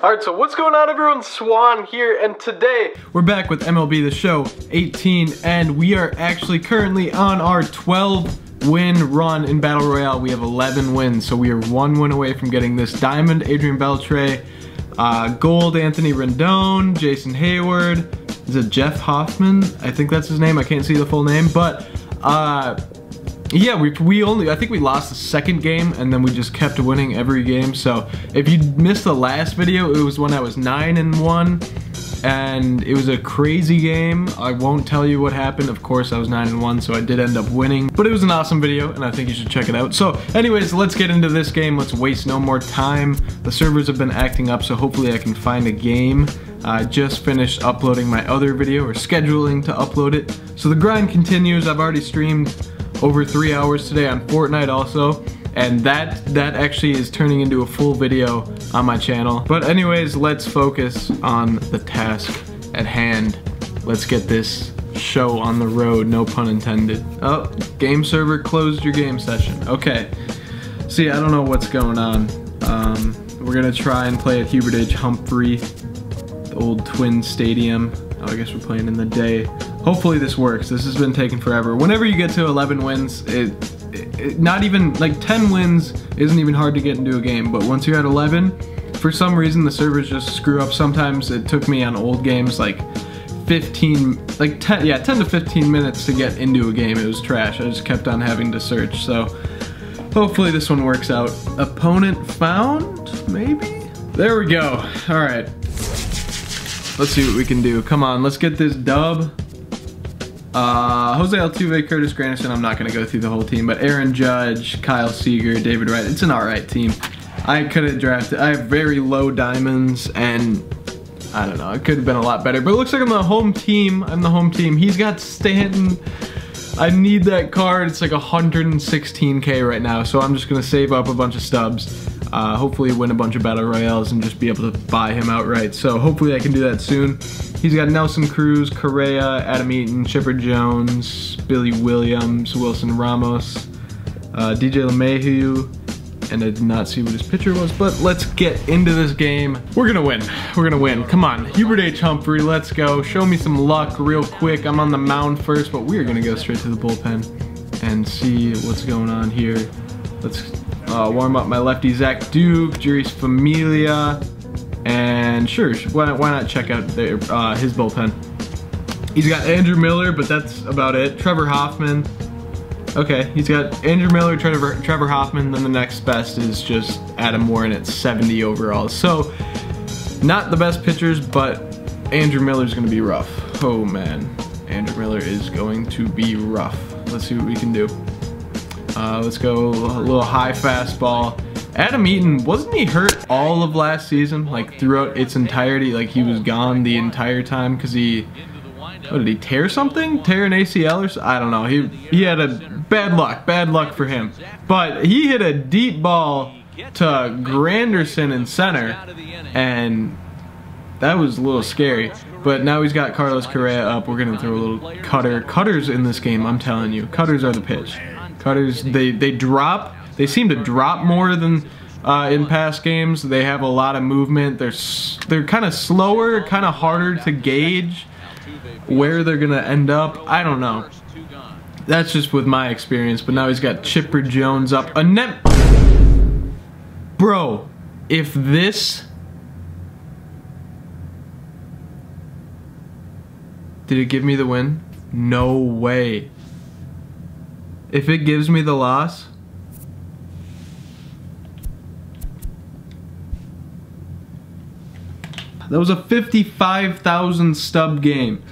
Alright, so what's going on everyone? Swan here, and today we're back with MLB The Show 18, and we are actually currently on our 12 win run in Battle Royale. We have 11 wins, so we are one win away from getting this Diamond Adrian Beltre, uh, Gold Anthony Rendon, Jason Heyward, is it Jeff Hoffman? I think that's his name, I can't see the full name, but uh, yeah, we, we only, I think we lost the second game and then we just kept winning every game. So if you missed the last video, it was when I was 9 and 1 and it was a crazy game. I won't tell you what happened. Of course, I was 9 and 1, so I did end up winning. But it was an awesome video, and I think you should check it out. So, anyways, let's get into this game. Let's waste no more time. The servers have been acting up, so hopefully I can find a game. I just finished uploading my other video, or scheduling to upload it. So the grind continues. I've already streamed over three hours today on Fortnite also and that that actually is turning into a full video on my channel. But anyways, let's focus on the task at hand. Let's get this show on the road, no pun intended. Oh, game server closed your game session. Okay. See, I don't know what's going on. Um, we're gonna try and play at Hubert H. Humphrey, the old Twin Stadium. Oh, I guess we're playing in the day. Hopefully this works. This has been taking forever. Whenever you get to 11 wins, it, it, not even, like 10 wins isn't even hard to get into a game, but once you're at 11, for some reason the servers just screw up. Sometimes it took me on old games like 15, like 10, yeah, 10 to 15 minutes to get into a game. It was trash. I just kept on having to search, so hopefully this one works out. Opponent found, maybe? There we go. All right. Let's see what we can do. Come on, let's get this dub. Uh, Jose Altuve, Curtis Granderson, I'm not going to go through the whole team, but Aaron Judge, Kyle Seager, David Wright, it's an alright team. I could have drafted, I have very low diamonds, and I don't know, it could have been a lot better, but it looks like I'm the home team, I'm the home team. He's got Stanton, I need that card, it's like 116k right now, so I'm just going to save up a bunch of stubs. Uh, hopefully win a bunch of battle royales and just be able to buy him outright. So hopefully I can do that soon. He's got Nelson Cruz, Correa, Adam Eaton, Chipper Jones, Billy Williams, Wilson Ramos, uh, DJ LeMahieu, and I did not see what his pitcher was, but let's get into this game. We're gonna win. We're gonna win. Come on, Hubert H. Humphrey, let's go. Show me some luck real quick. I'm on the mound first, but we're gonna go straight to the bullpen and see what's going on here. Let's uh, warm up my lefty Zach Duke, Jeurys Familia, and sure, why, why not check out their, uh, his bullpen. He's got Andrew Miller, but that's about it. Trevor Hoffman. Okay, he's got Andrew Miller, Trevor, Trevor Hoffman, then the next best is just Adam Warren at 70 overall. So, not the best pitchers, but Andrew Miller's gonna be rough. Oh man, Andrew Miller is going to be rough. Let's see what we can do. Uh, let's go a little high fastball. Adam Eaton, wasn't he hurt all of last season? Like throughout its entirety, like he was gone the entire time because he, what did he tear something? Tear an ACL or something? I don't know. He, he had a bad luck, bad luck for him. But he hit a deep ball to Granderson in center and that was a little scary. But now he's got Carlos Correa up. We're going to throw a little cutter. Cutters in this game, I'm telling you. Cutters are the pitch. Cutters, they, they drop. They seem to drop more than uh, in past games. They have a lot of movement. They're, they're kind of slower, kind of harder to gauge where they're going to end up. I don't know. That's just with my experience. But now he's got Chipper Jones up. A net... Bro, if this... Did it give me the win? No way. If it gives me the loss, that was a 55,000 stub game.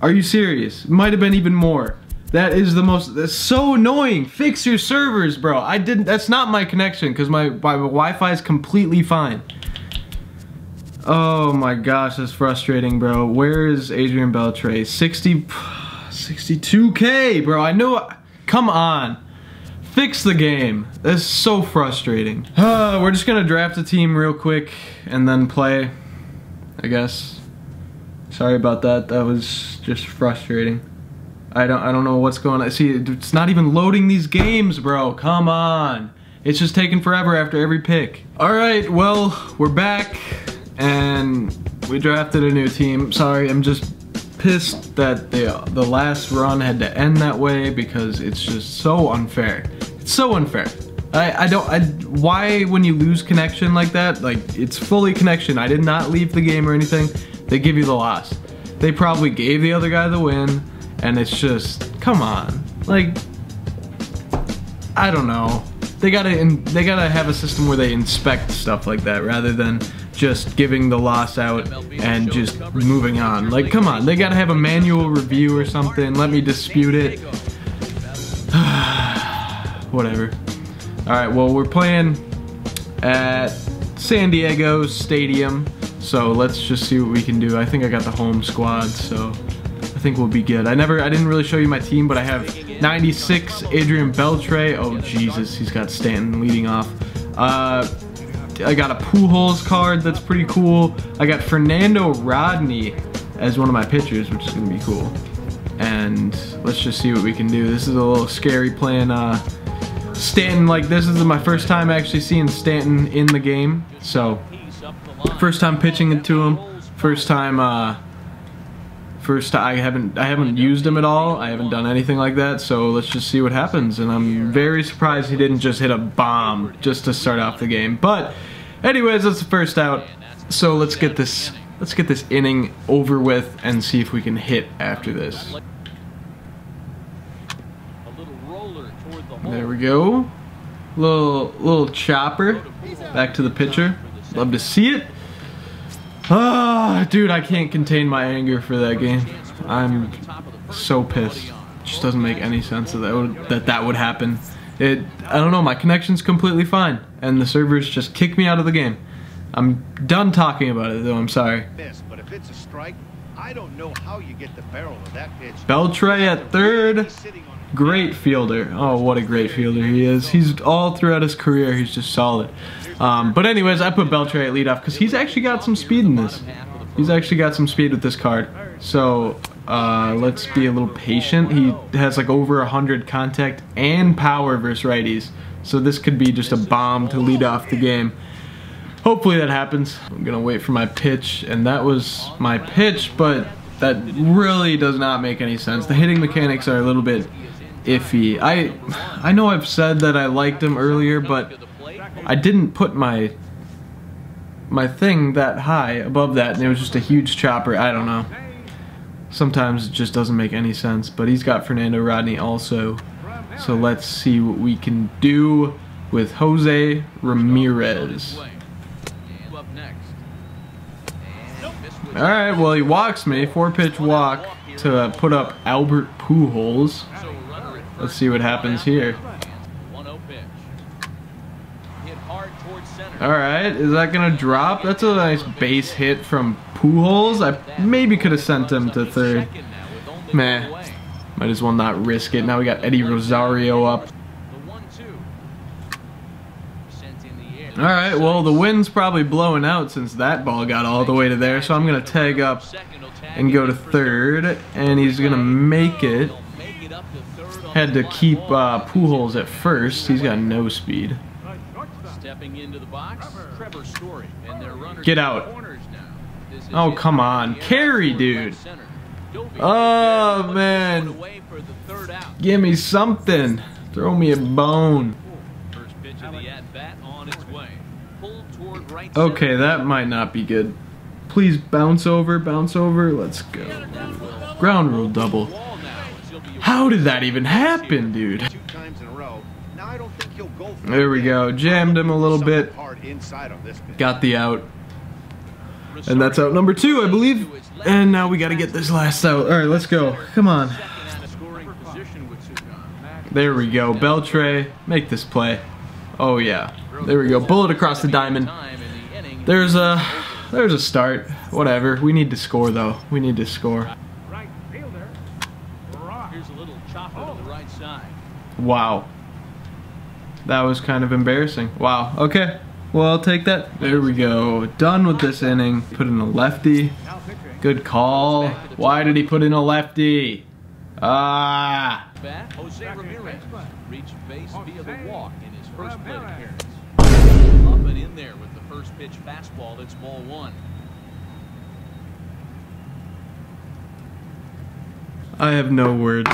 Are you serious? Might have been even more. That is the most, that's so annoying. Fix your servers, bro. I didn't, that's not my connection because my, my Wi-Fi is completely fine. Oh my gosh, that's frustrating, bro. Where is Adrian Beltre? 60, 62K, bro. I know, Come on. Fix the game. That's so frustrating. Uh, we're just gonna draft a team real quick and then play, I guess. Sorry about that. That was just frustrating. I don't I don't know what's going on. See, it's not even loading these games, bro. Come on. It's just taking forever after every pick. All right, well, we're back and we drafted a new team. Sorry, I'm just pissed that the the last run had to end that way because it's just so unfair. It's so unfair. I, I don't, I, why when you lose connection like that, like it's fully connection. I did not leave the game or anything. They give you the loss. They probably gave the other guy the win and it's just, come on. Like, I don't know. They gotta, they gotta have a system where they inspect stuff like that rather than just giving the loss out and just moving on. Like, come on, they gotta have a manual review or something. Let me dispute it. Whatever. Alright, well, we're playing at San Diego Stadium, so let's just see what we can do. I think I got the home squad, so I think we'll be good. I never, I didn't really show you my team, but I have 96 Adrian Beltre. Oh, Jesus, he's got Stanton leading off. Uh, I got a Pujols card that's pretty cool. I got Fernando Rodney as one of my pitchers, which is gonna be cool. And let's just see what we can do. This is a little scary playing uh, Stanton. Like this is my first time actually seeing Stanton in the game. So first time pitching it to him. First time. Uh, first I haven't I haven't used him at all. I haven't done anything like that. So let's just see what happens. And I'm very surprised he didn't just hit a bomb just to start off the game. But anyways, that's the first out. So let's get this let's get this inning over with and see if we can hit after this. There we go. Little little chopper. Back to the pitcher. Love to see it. Ah, oh, dude, I can't contain my anger for that game. I'm so pissed. It just doesn't make any sense that that would, that, that would happen. It, I don't know, my connection's completely fine, and the servers just kick me out of the game. I'm done talking about it, though. I'm sorry. But if it's a strike, I don't know how you get the barrel of that pitch. Beltre at third. Great fielder. Oh, what a great fielder he is. He's all throughout his career, he's just solid. Um, but anyways, I put Beltre at leadoff because he's actually got some speed in this. He's actually got some speed with this card. So uh, let's be a little patient. He has like over 100 contact and power versus righties. So this could be just a bomb to lead off the game. Hopefully that happens. I'm gonna wait for my pitch and that was my pitch, but that really does not make any sense. The hitting mechanics are a little bit iffy. I I know I've said that I liked him earlier, but I didn't put my my thing that high above that and it was just a huge chopper. I don't know. Sometimes it just doesn't make any sense, but he's got Fernando Rodney also. So let's see what we can do with Jose Ramirez. Alright, well he walks me, four pitch walk to put up Albert Pujols. Let's see what happens here. Alright, is that gonna drop? That's a nice base hit from Pujols. I maybe could have sent him to third. Meh. Might as well not risk it. Now we got Eddie Rosario up. Alright, well the wind's probably blowing out since that ball got all the way to there, so I'm going to tag up and go to third, and he's going to make it. Had to keep uh, Pujols at first. He's got no speed. Stepping into the box, Trevor Story, and their runners Get out. Oh, come on. Carry, dude. Oh, man. Give me something. Throw me a bone. Okay, that might not be good. Please bounce over, bounce over. Let's go. Ground rule double. How did that even happen, dude? There we go. Jammed him a little bit. Got the out. And that's out number two, I believe. And now we got to get this last out. All right, let's go. Come on. There we go. Beltre, make this play. Oh, yeah. There we go. Bullet across the diamond. There's a, there's a start. Whatever. We need to score, though. We need to score. right fielder Wow. That was kind of embarrassing. Wow, okay. Well, I'll take that. There we go. Done with this inning. Put in a lefty. Good call. Why did he put in a lefty? Ah. Jose Ramirez reached base via the walk in his first plate appearance. Up and in there with the first pitch fastball. That's ball one. I have no words.